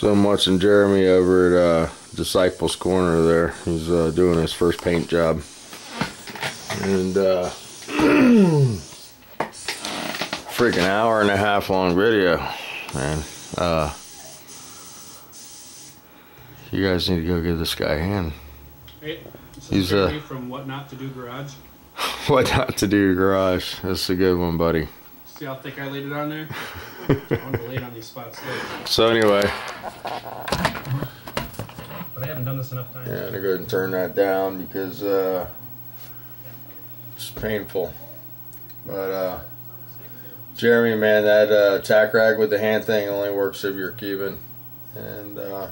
So I'm watching Jeremy over at uh, Disciples Corner there. He's uh, doing his first paint job. And uh, freaking hour and a half long video, man. Uh, you guys need to go give this guy a hand. Hey, He's, uh, from What Not to Do Garage. What not to do, garage. That's a good one, buddy. See how thick I laid it on there? I want to lay it on these spots later. So anyway, But I haven't done this enough times. yeah, I'm gonna go ahead and turn that down because uh, it's painful. But uh, Jeremy, man, that uh, tack rag with the hand thing only works if you're Cuban, and uh,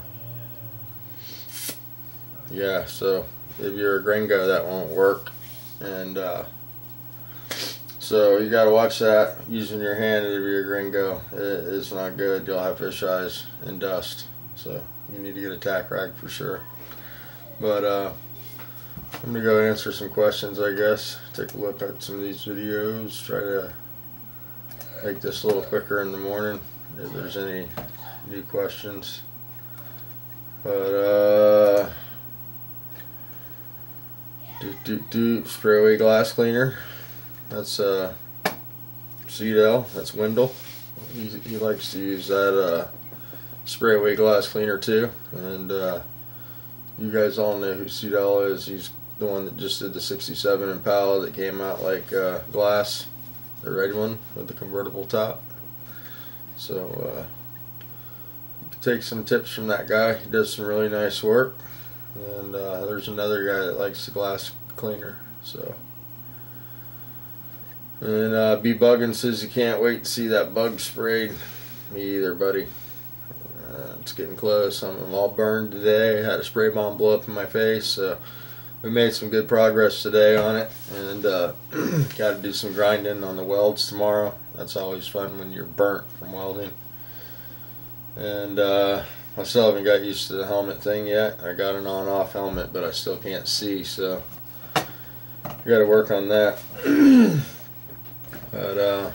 yeah, so if you're a gringo, that won't work, and uh, so you got to watch that using your hand if you're a gringo. It, it's not good. You'll have fish eyes and dust. So you need to get a tack rag for sure. But uh, I'm gonna go answer some questions, I guess. Take a look at some of these videos. Try to make this a little quicker in the morning if there's any new questions. But uh, do do do spray away glass cleaner. That's uh, Cedel. That's Wendell. He, he likes to use that uh, spray away glass cleaner too. And uh, you guys all know who Cedel is. He's the one that just did the 67 Impala that came out like uh, glass, the red one with the convertible top. So uh, take some tips from that guy. He does some really nice work. And uh, there's another guy that likes the glass cleaner. So. And uh, B Buggin says you can't wait to see that bug sprayed. Me either, buddy. Uh, it's getting close. I'm, all burned today. I had a spray bomb blow up in my face. We made some good progress today on it, and uh, got to do some grinding on the welds tomorrow. That's always fun when you're burnt from welding. And uh, I still haven't got used to the helmet thing yet. I got an on-off helmet, but I still can't see, so we got to work on that. but uh,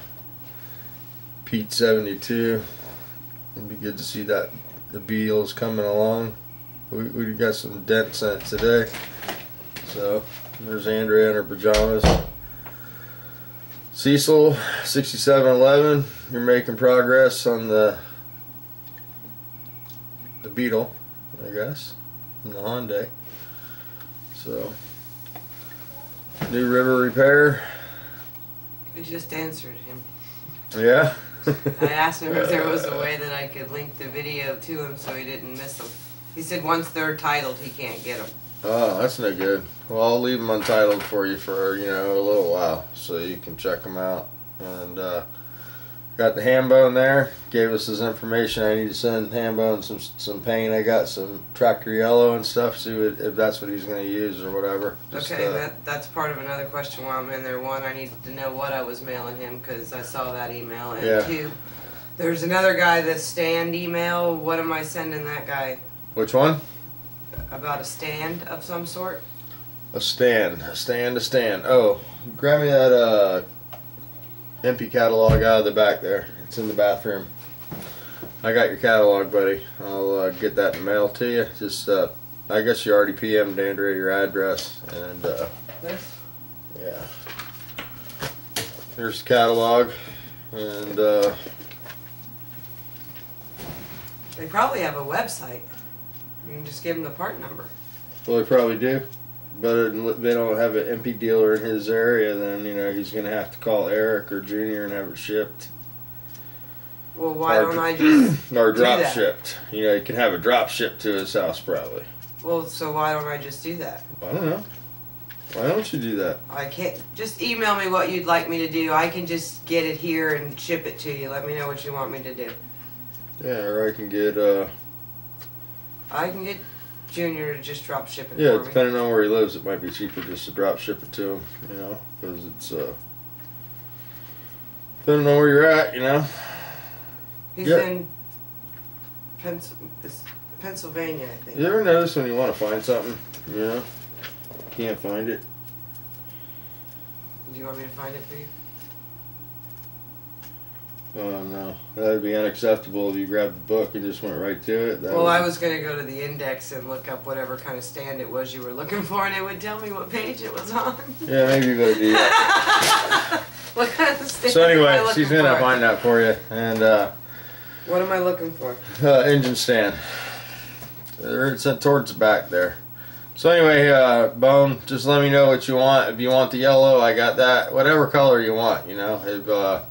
Pete 72. It'd be good to see that the Beals coming along. We, we got some dents in it today. So there's Andrea in her pajamas. Cecil 6711. You're making progress on the the Beetle, I guess, and the Hyundai. So New River Repair. I just answered him. Yeah. I asked him if there was a way that I could link the video to him so he didn't miss them. He said once they're titled, he can't get them. Oh, that's no good. Well, I'll leave them untitled for you for you know a little while, so you can check them out. And uh, got the ham bone there. Gave us his information. I need to send ham bone some some paint. I got some tractor yellow and stuff. See what, if that's what he's going to use or whatever. Just, okay, uh, that that's part of another question while I'm in there. One, I needed to know what I was mailing him because I saw that email. And Yeah. two, there's another guy, the stand email. What am I sending that guy which one? about a stand of some sort? A stand. A stand. A stand. Oh, grab me that uh, MP catalog out of the back there. It's in the bathroom. I got your catalog, buddy. I'll uh, get that in the mail to you. Just, uh, I guess you already PM'd Andrea your address, and uh, This? yeah. Here's the catalog, and uh, They probably have a website. You can just give them the part number. well, they probably do. But if they don't have an MP dealer in his area, then you know he's gonna have to call Eric or Junior and have it shipped. Well, why Or- don't I just? or drop that. shipped. You know, you can have a drop shipped to his house probably. Well, so why don't I just do that? I don't know. Why don't you do that? I can't. Just email me what you'd like me to do. I can just get it here and ship it to you. Let me know what you want me to do. Yeah, or I can get uh I can get Junior to just drop ship it yeah, for me. depending on where he lives, it might be cheaper just to drop ship it to him. You know, because it's uh depending on where you're at. You know. He's Yeah. in Pens- Pennsylvania, I think. You ever notice when you want to find something, you know, can't find it? Do you want me to find it for you? Oh no, that'd be unacceptable if you grabbed the book and just went right to it. That Well, would- I was gonna go to the index and look up whatever kind of stand it was you were looking for, and it would tell me what page it was on. Yeah, maybe you better do that. what kind of stand? so anyway, she's gonna find that for you. And uh, What am I looking for? uh, engine stand. Sent towards the back there. So anyway, uh, Bone, just let me know what you want. If you want the yellow, I got that. Whatever color you want, you know, if uh,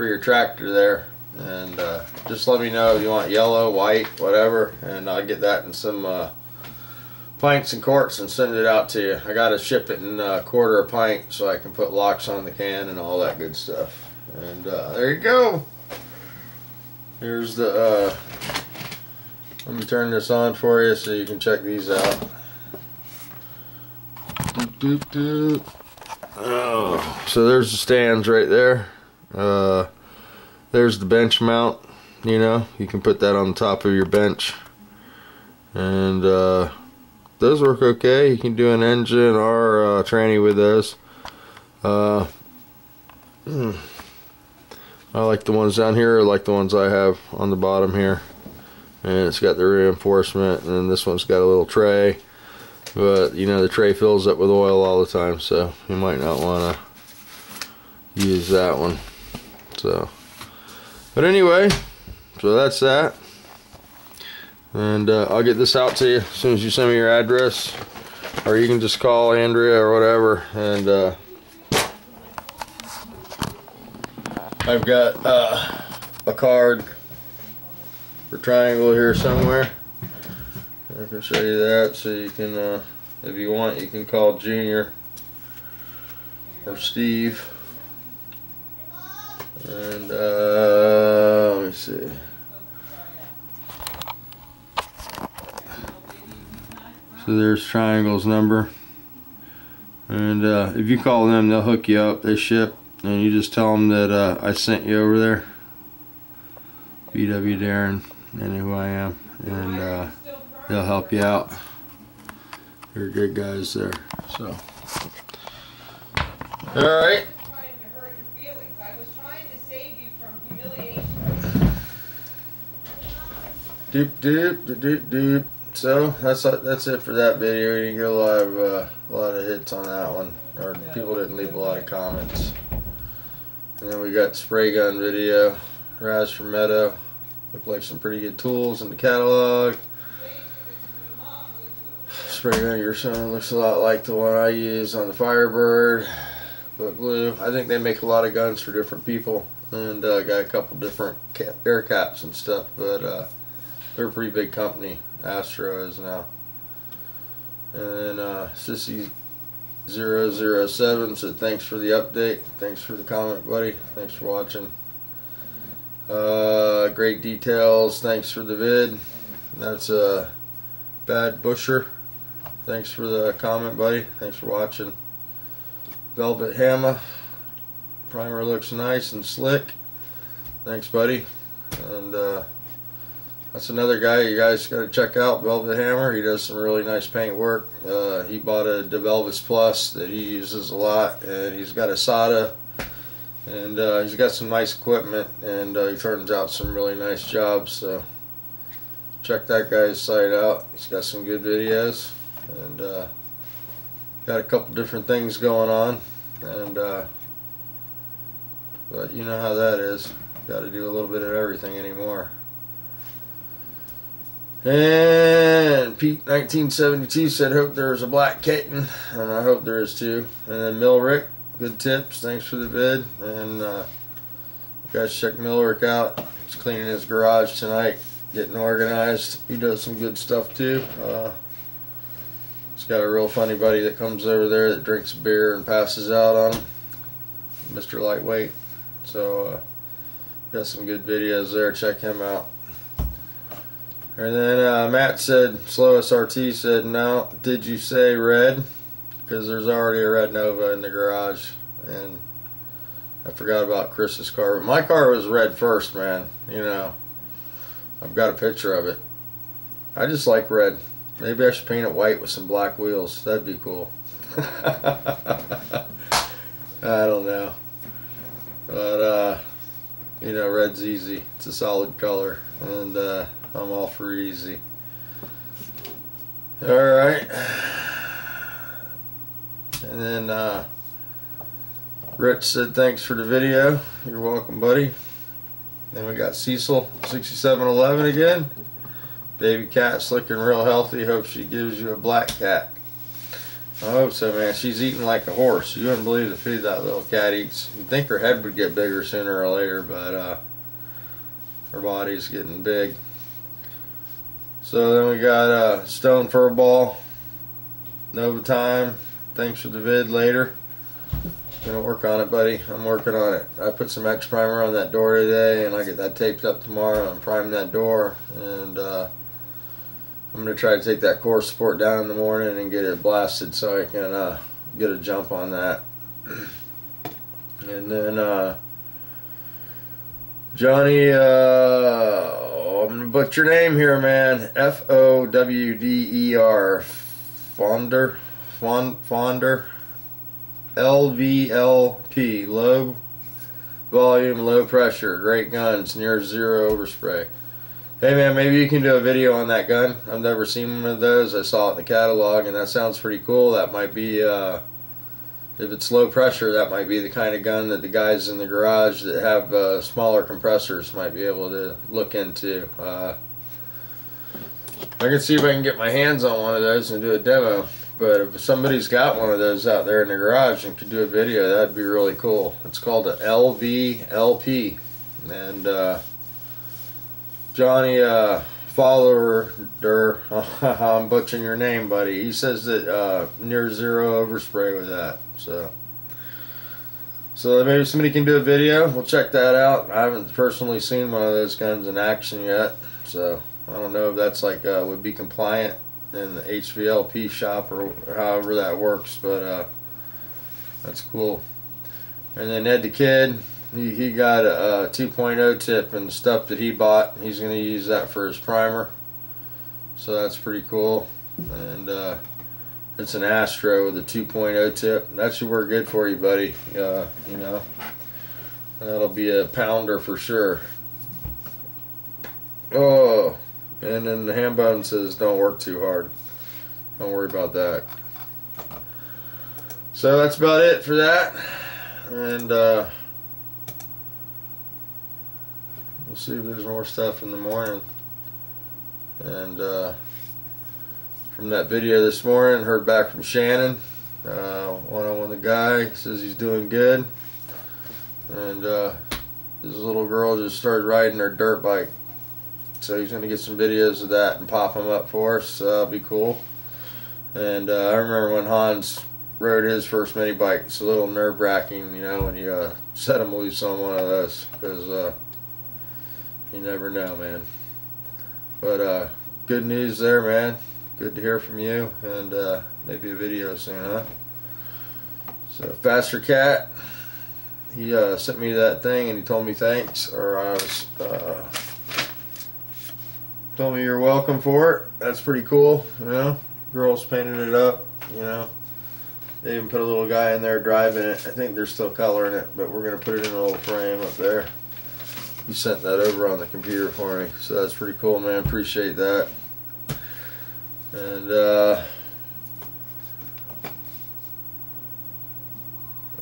for your tractor there. And uh, just let me know if you want yellow, white, whatever, and I'll get that in some uh, pints and quarts and send it out to you. I got to ship it in a quarter a pint so I can put locks on the can and all that good stuff. And uh, there you go. Here's the. Uh, let me turn this on for you so you can check these out. Doop, doop, doop. Oh, so there's the stands right there. Uh, there's the bench mount. You know, you can put that on the top of your bench, and uh, those work okay. You can do an engine or a tranny with those. Uh, hmm. I like the ones down here. I like the ones I have on the bottom here and it's got the reinforcement and this one's got a little tray but you know the tray fills up with oil all the time so you might not want to use that one so but anyway so that's that and uh, I'll get this out to you as soon as you send me your address or you can just call Andrea or whatever and uh, I've got uh, a card for triangle here somewhere. I can show you that so you can, uh, if you want, you can call Junior or Steve. And uh, let me see. So there's Triangle's number. And uh, if you call them, they'll hook you up. They ship. And you just tell them that uh, I sent you over there. VW Darrin and who I am, and uh, they'll help you out. They're good guys there. So, all right. trying to hurt your feelings. I was trying to save you from humiliation. Doop doop doop doop doop. So that's that's it for that video. You didn't get a lot of uh, a lot of hits on that one, or people didn't leave a lot of comments. And then we got spray gun video, Raz from Meadow. Look like some pretty good tools in the catalog. Spray gun your son looks a lot like the one I use on the Firebird, but blue. I think they make a lot of guns for different people, and uh, got a couple different cap, air caps and stuff. But uh, they're a pretty big company. Astro is now. And then uh, Sissy 007 said thanks for the update. Thanks for the comment, buddy. Thanks for watching. Uh, great details. Thanks for the vid. That's uh, Bad Busher. Thanks for the comment, buddy. Thanks for watching. Velvet Hammer. Primer looks nice and slick. Thanks, buddy. And uh, that's another guy you guys got to check out, Velvet Hammer. He does some really nice paint work. Uh, he bought a DeVilbiss Plus that he uses a lot, and he's got a SATA, and uh, he's got some nice equipment, and uh, he turns out some really nice jobs. So check that guy's site out. He's got some good videos, and uh, got a couple different things going on, and uh, but you know how that is. Got to do a little bit of everything anymore. And Pete 1972 said, "Hope there's a black kitten," and I hope there is too. And then Milrick, good tips. Thanks for the vid. And uh, you guys check Milrick out. He's cleaning his garage tonight, getting organized. He does some good stuff too. Uh, he's got a real funny buddy that comes over there that drinks beer and passes out on him, Mr. Lightweight. So uh, got some good videos there. Check him out. And then uh, Matt said, Slow SRT said, No, did you say red? Because there's already a red Nova in the garage. And I forgot about Chris's car. But my car was red first, man. You know, I've got a picture of it. I just like red. Maybe I should paint it white with some black wheels. That'd be cool. I don't know. But, uh, You know, red's easy. It's a solid color, and uh, I'm all for easy. All right. And then uh, Rich said thanks for the video. You're welcome, buddy. Then we got Cecil, 6711 again. Baby cat's looking real healthy. Hope she gives you a black cat. I hope so, man. She's eating like a horse. You wouldn't believe the food that little cat eats. You'd think her head would get bigger sooner or later, but uh, her body's getting big. So then we got uh, Stone Furball, Nova Time. Thanks for the vid later. Gonna work on it, buddy. I'm working on it. I put some X primer on that door today, and I get that taped up tomorrow. I'm priming that door, and uh, I'm gonna try to take that core support down in the morning and get it blasted so I can uh, get a jump on that. And then uh, Johnny, I'm gonna butcher your name here, man. F O W D E R, Fonder, Fond, Fonder, LVLP, low volume, low pressure, great guns, near zero overspray. Hey man, maybe you can do a video on that gun. I've never seen one of those. I saw it in the catalog and that sounds pretty cool. That might be, uh, if it's low pressure, that might be the kind of gun that the guys in the garage that have uh, smaller compressors might be able to look into. Uh, I can see if I can get my hands on one of those and do a demo. But if somebody's got one of those out there in the garage and could do a video, that'd be really cool. It's called a LVLP. And uh, Johnny uh, Follower, I'm butchering your name, buddy. He says that uh, near zero overspray with that. So, so maybe somebody can do a video. We'll check that out. I haven't personally seen one of those guns in action yet, so I don't know if that's like uh, would be compliant in the HVLP shop or however that works, but uh, that's cool. And then Ed the Kid, he, he got a, a 2.0 tip and stuff that he bought. He's going to use that for his primer. So that's pretty cool. And uh, it's an Astro with a 2.0 tip. That should work good for you, buddy. Uh, you know, that'll be a pounder for sure. Oh. And then the ham bone says don't work too hard. Don't worry about that. So that's about it for that. And uh, we'll see if there's more stuff in the morning. And uh, from that video this morning, heard back from Shannon. Uh, one on one the guy says he's doing good. And uh, his little girl just started riding her dirt bike so he's going to get some videos of that and pop them up for us. That'll be cool. And uh, I remember when Hans rode his first mini bike. It's a little nerve wracking, you know, when you uh, set him loose on one of those because uh, you never know, man. But uh, good news there, man. Good to hear from you, and uh, maybe a video soon, huh? So Faster Cat, he uh, sent me that thing and he told me thanks, or I was told me you're welcome for it. That's pretty cool, you know. Girls painted it up, you know. They even put a little guy in there driving it. I think they're still coloring it, but we're gonna put it in a little frame up there. You sent that over on the computer for me, so that's pretty cool, man. Appreciate that. And uh,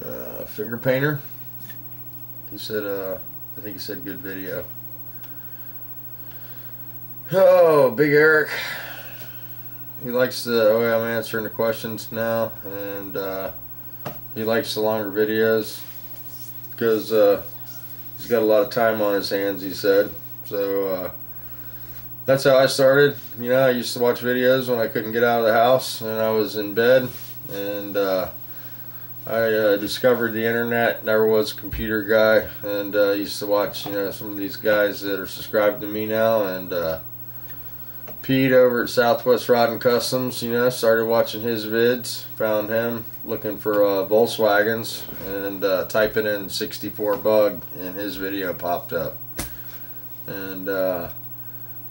uh, finger painter. He said, uh, I think he said good video. Oh, Big Eric. He likes the way I'm answering the questions now, and uh, he likes the longer videos because uh, he's got a lot of time on his hands. He said so. That's how I started. You know, I used to watch videos when I couldn't get out of the house and I was in bed, and uh, I uh, discovered the internet. Never was a computer guy, and uh, used to watch you know some of these guys that are subscribed to me now, and uh, Pete over at Southwest Rod and Customs, you know, started watching his vids, found him looking for uh, Volkswagens, and uh, typing in 64 bug, and his video popped up. And uh,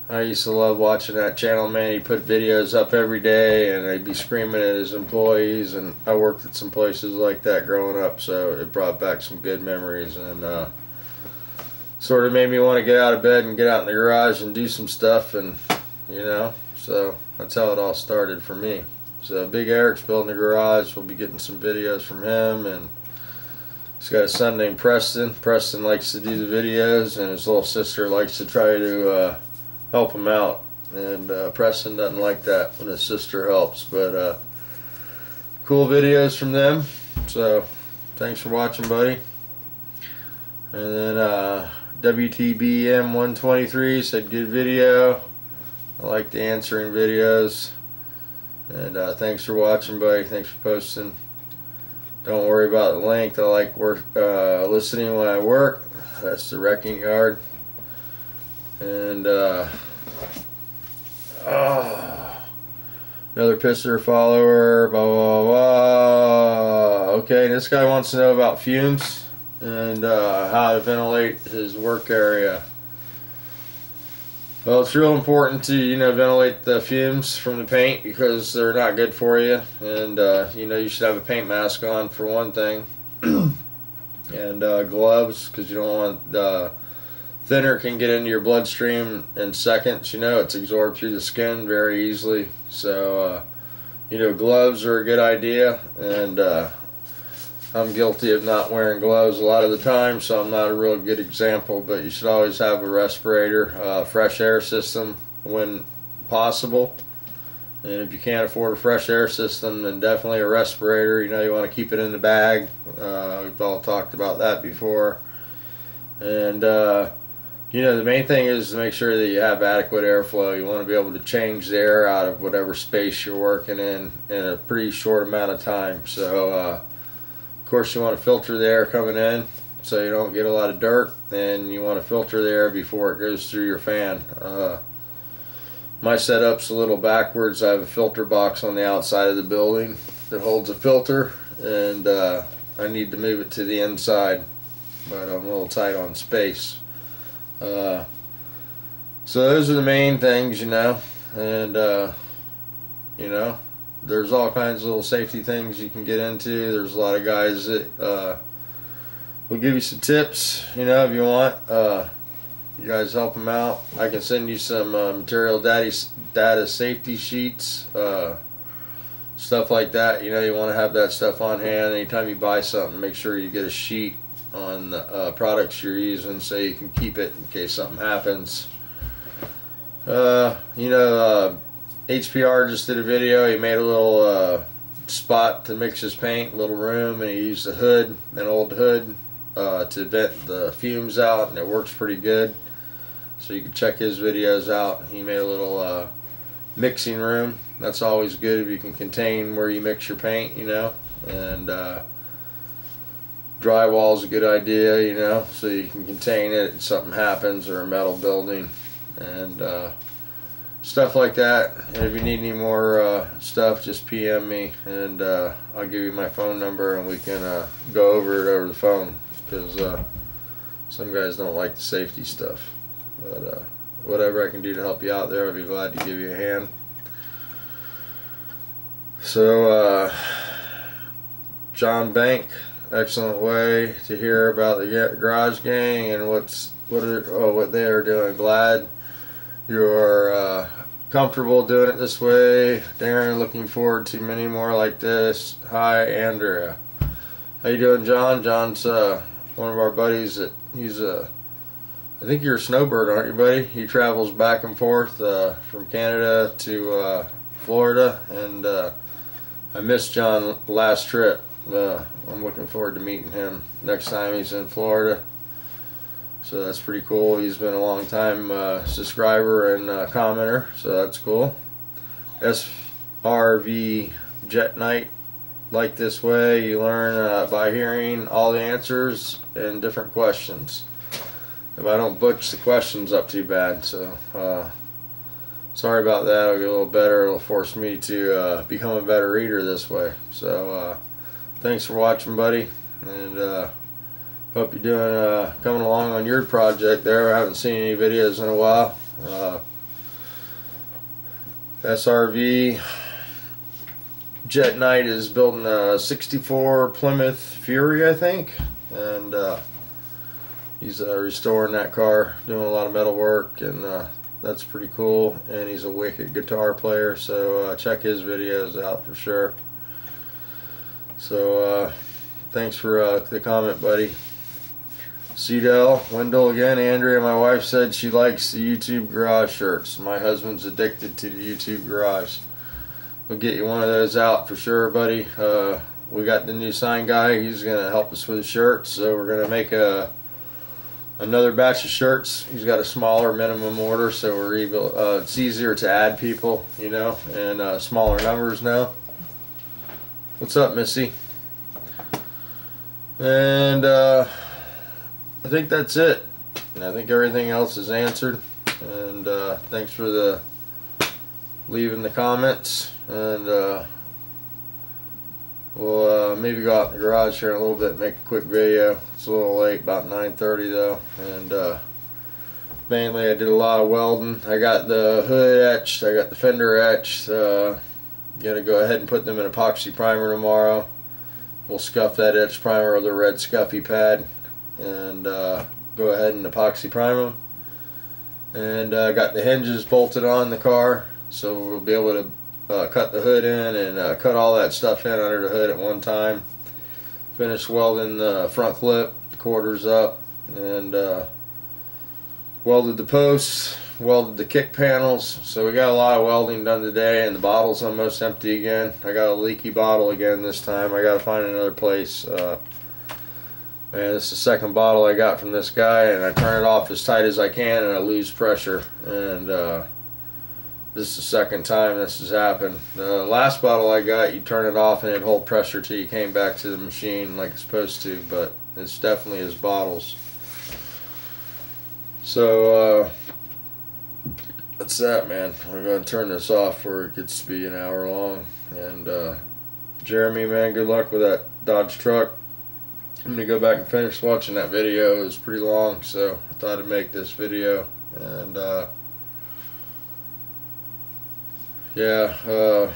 I used to love watching that channel, man. He put videos up every day, and they'd be screaming at his employees. And I worked at some places like that growing up, so it brought back some good memories. And uh, sort of made me want to get out of bed and get out in the garage and do some stuff and you know so that's how it all started for me so big eric's building the garage we'll be getting some videos from him and he's got a son named preston preston likes to do the videos and his little sister likes to try to uh, help him out and uh, preston doesn't like that when his sister helps but uh, cool videos from them so thanks for watching buddy and then uh, WTBM 123 said good video. I like the answering videos. And uh, thanks for watching, buddy. Thanks for posting. Don't worry about the length. I like work uh, listening when I work. That's the wrecking yard. And uh, oh, another pisser follower. Blah blah blah. Okay, this guy wants to know about fumes and uh, how to ventilate his work area. Well, it's real important to you know ventilate the fumes from the paint because they're not good for you, and uh, you know you should have a paint mask on for one thing, and uh, gloves because you don't want the thinner can get into your bloodstream in seconds. You know it's absorbed through the skin very easily, so uh, you know gloves are a good idea, and uh, I'm guilty of not wearing gloves a lot of the time, so I'm not a real good example. But you should always have a respirator, uh, fresh air system when possible. And if you can't afford a fresh air system, then definitely a respirator. You know, you want to keep it in the bag. Uh, we've all talked about that before. And, uh, you know, the main thing is to make sure that you have adequate airflow. You want to be able to change the air out of whatever space you're working in in a pretty short amount of time. So, uh, of course, you want to filter the air coming in so you don't get a lot of dirt, and you want to filter the air before it goes through your fan. Uh, my setup's a little backwards. I have a filter box on the outside of the building that holds a filter, and uh, I need to move it to the inside, but I'm a little tight on space. Uh, so those are the main things, you know, and uh, you know, there's all kinds of little safety things you can get into. There's a lot of guys that uh, will give you some tips, you know, if you want. Uh, you guys help them out. I can send you some uh, material data, data safety sheets, uh, stuff like that. You know, you want to have that stuff on hand. Anytime you buy something, make sure you get a sheet on the uh, products you're using so you can keep it in case something happens. Uh, you know, HPR just did a video. He made a little uh, spot to mix his paint, little room, and he used a hood, an old hood, uh, to vent the fumes out, and it works pretty good. So you can check his videos out. He made a little uh, mixing room. That's always good if you can contain where you mix your paint, you know. And uh, drywall is a good idea, you know, so you can contain it if something happens or a metal building. And uh, stuff like that. And if you need any more uh, stuff, just PM me and uh, I'll give you my phone number and we can uh, go over it over the phone because uh, some guys don't like the safety stuff. But uh, whatever I can do to help you out there, I'll be glad to give you a hand. So, John Bank, excellent way to hear about the Garage Gang and what's what are, oh, what they are doing. Glad you're uh, comfortable doing it this way. Darrin, looking forward to many more like this. Hi, Andrea. How you doing, John? John's uh, one of our buddies that he's a. I think you're a snowbird, aren't you, buddy? He travels back and forth uh, from Canada to uh, Florida, and uh, I missed John last trip. Uh, I'm looking forward to meeting him next time he's in Florida. So that's pretty cool. He's been a long time uh, subscriber and uh, commenter, so that's cool. SRV Jet Night, like this way, you learn uh, by hearing all the answers and different questions. If I don't butch the questions up too bad, so uh, sorry about that. I'll get a little better. It'll force me to uh, become a better reader this way. So uh, thanks for watching, buddy, and Hope you're doing uh, coming along on your project there. I haven't seen any videos in a while. Uh, SRV Jet Knight is building a 64 Plymouth Fury, I think, and uh, he's uh, restoring that car, doing a lot of metal work, and uh, that's pretty cool. And he's a wicked guitar player, so uh, check his videos out for sure. So uh, thanks for uh, the comment, buddy. Cedel, Wendell again. Andrea, my wife said she likes the YouTube garage shirts. My husband's addicted to the YouTube garage. We'll get you one of those out for sure, buddy. Uh, we got the new sign guy. He's gonna help us with the shirts, so we're gonna make a another batch of shirts. He's got a smaller minimum order, so we're able. Uh, it's easier to add people, you know, and uh, smaller numbers now. What's up, Missy? And uh, I think that's it. And I think everything else is answered. And uh, thanks for the leaving the comments. And uh, we'll uh, maybe go out in the garage here in a little bit and make a quick video. It's a little late, about 9.30 though. And uh, mainly I did a lot of welding. I got the hood etched. I got the fender etched. Uh, gonna go ahead and put them in epoxy primer tomorrow. We'll scuff that etch primer with a red scuffy pad and uh, go ahead and epoxy prime them. And uh, got the hinges bolted on the car, so we'll be able to uh, cut the hood in and uh, cut all that stuff in under the hood at one time. Finish welding the front clip, quarters up, and uh, welded the posts, welded the kick panels. So we got a lot of welding done today, and the bottle's almost empty again. I got a leaky bottle again this time. I got to find another place. Uh, and this is the second bottle I got from this guy, and I turn it off as tight as I can, and I lose pressure. And uh, this is the second time this has happened. The last bottle I got, you turn it off and it hold pressure till you came back to the machine like it's supposed to, but it's definitely his bottles. So, uh, that's that, man. I'm going to turn this off before it gets to be an hour long. And, uh, Jeremy, man, good luck with that Dodge truck. I'm going to go back and finish watching that video. It was pretty long, so I thought I'd make this video. And, uh, yeah, uh,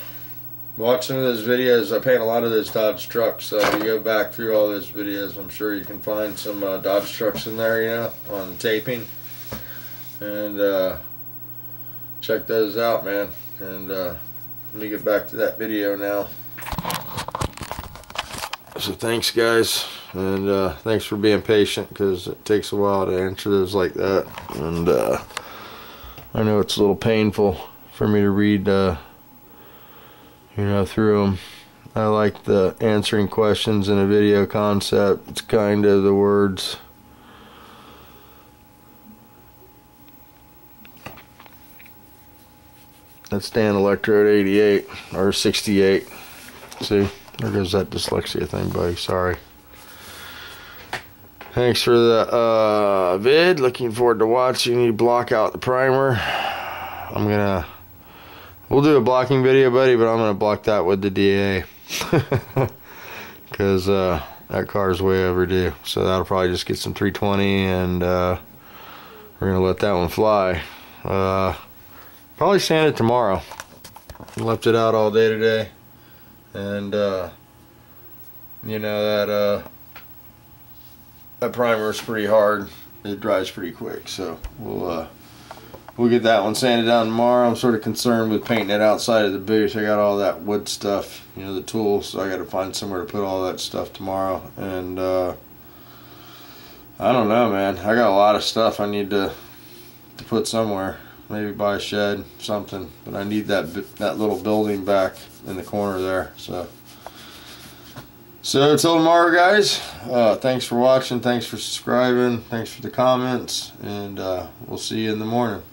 watch some of those videos. I paint a lot of those Dodge trucks, so you go back through all those videos. I'm sure you can find some uh, Dodge trucks in there, you know, on the taping. And, uh, check those out, man. And uh, let me get back to that video now. So thanks, guys, and uh, thanks for being patient because it takes a while to answer those like that. And uh, I know it's a little painful for me to read, uh, you know, through them. I like the answering questions in a video concept. It's kind of the words. That's Dan Electrode 88 or 68. See, there goes that dyslexia thing, buddy. Sorry. Thanks for the uh, vid. Looking forward to watching you block out the primer. I'm gonna. We'll do a blocking video, buddy, but I'm gonna block that with the DA because uh, that car is way overdue. So that'll probably just get some 320, and uh, we're gonna let that one fly. Probably sand it tomorrow. Left it out all day today. And, uh, you know, that, uh, that primer is pretty hard. It dries pretty quick. So we'll, uh, we'll get that one sanded down tomorrow. I'm sort of concerned with painting it outside of the booth. I got all that wood stuff, you know, the tools. So I got to find somewhere to put all that stuff tomorrow. And, uh, I don't know, man. I got a lot of stuff I need to, to put somewhere maybe buy a shed, something. But I need that that little building back in the corner there. So, so until tomorrow, guys. Uh, thanks for watching. Thanks for subscribing. Thanks for the comments, and uh, we'll see you in the morning.